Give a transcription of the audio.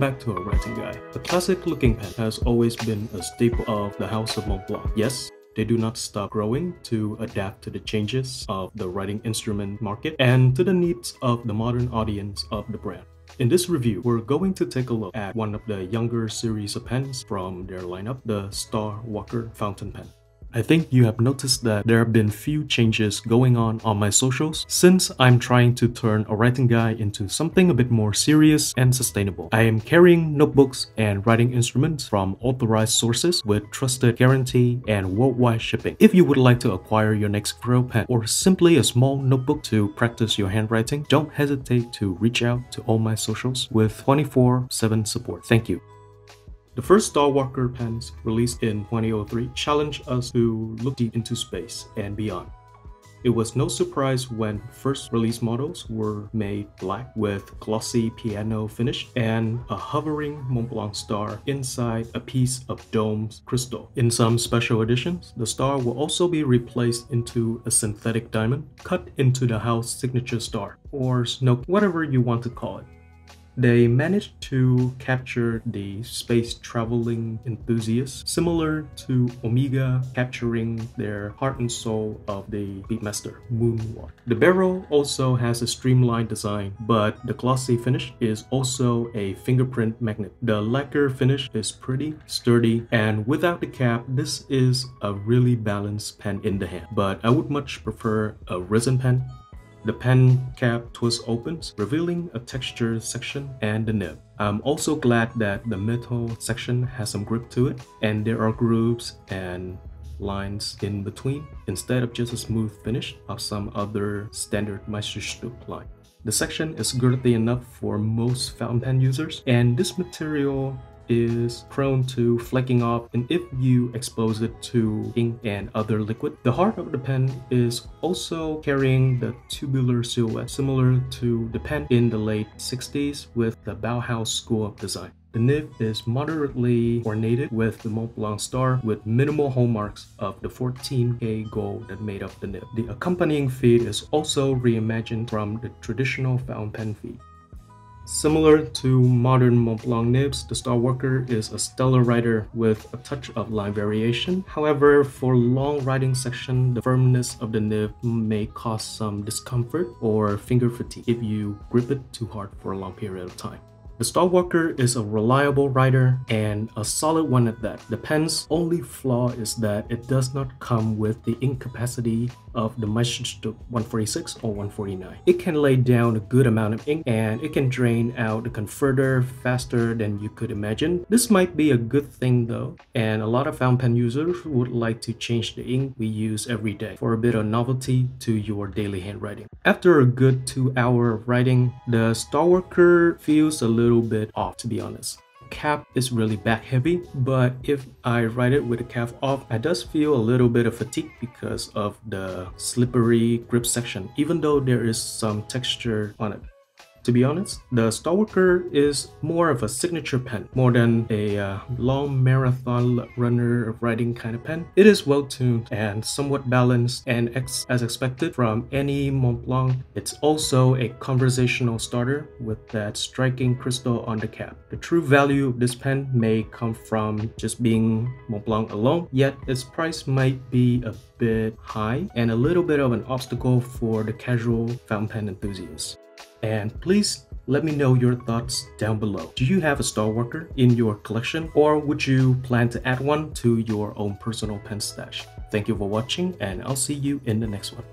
back to A Writing Guy. The classic looking pen has always been a staple of the House of Montblanc. Yes, they do not stop growing to adapt to the changes of the writing instrument market and to the needs of the modern audience of the brand. In this review, we're going to take a look at one of the younger series of pens from their lineup, the Starwalker Fountain Pen. I think you have noticed that there have been few changes going on on my socials since I'm trying to turn A Writing Guy into something a bit more serious and sustainable. I am carrying notebooks and writing instruments from authorized sources with trusted guarantee and worldwide shipping. If you would like to acquire your next Grail pen or simply a small notebook to practice your handwriting, don't hesitate to reach out to all my socials with 24-7 support. Thank you. The first Starwalker pens, released in 2003, challenged us to look deep into space and beyond. It was no surprise when first release models were made black with glossy piano finish and a hovering Montblanc star inside a piece of domed crystal. In some special editions, the star will also be replaced into a synthetic diamond cut into the house signature star, or snow, whatever you want to call it. They managed to capture the space traveling enthusiasts, similar to Omega capturing their heart and soul of the Speedmaster Moonwatch. The barrel also has a streamlined design, but the glossy finish is also a fingerprint magnet. The lacquer finish is pretty sturdy, and without the cap, this is a really balanced pen in the hand. But I would much prefer a resin pen the pen cap twist opens, revealing a textured section and the nib. I'm also glad that the metal section has some grip to it and there are grooves and lines in between instead of just a smooth finish of some other standard Meisterstück line. The section is girthy enough for most fountain pen users and this material is prone to flaking off and if you expose it to ink and other liquid. The heart of the pen is also carrying the tubular silhouette similar to the pen in the late 60s with the Bauhaus school of design. The nib is moderately ornated with the Montblanc star with minimal hallmarks of the 14K gold that made up the nib. The accompanying feed is also reimagined from the traditional fountain pen feed. Similar to modern Montblanc nibs, the Starwalker is a stellar writer with a touch of line variation. However, for long writing section, the firmness of the nib may cause some discomfort or finger fatigue if you grip it too hard for a long period of time. The Starwalker is a reliable rider and a solid one at that. The pen's only flaw is that it does not come with the ink capacity of the Meisterstück 146 or 149. It can lay down a good amount of ink and it can drain out the converter faster than you could imagine. This might be a good thing though, and a lot of fountain pen users would like to change the ink we use every day for a bit of novelty to your daily handwriting. After a good two hour of writing, the Starwalker feels a little bit off to be honest cap is really back heavy but if I ride it with the cap off I does feel a little bit of fatigue because of the slippery grip section even though there is some texture on it. To be honest, the Starwalker is more of a signature pen, more than a uh, long marathon runner writing kind of pen. It is well tuned and somewhat balanced and ex as expected from any Montblanc. It's also a conversational starter with that striking crystal on the cap. The true value of this pen may come from just being Montblanc alone, yet its price might be a bit high and a little bit of an obstacle for the casual fountain pen enthusiast. And please let me know your thoughts down below. Do you have a Starwalker in your collection or would you plan to add one to your own personal pen stash? Thank you for watching and I'll see you in the next one.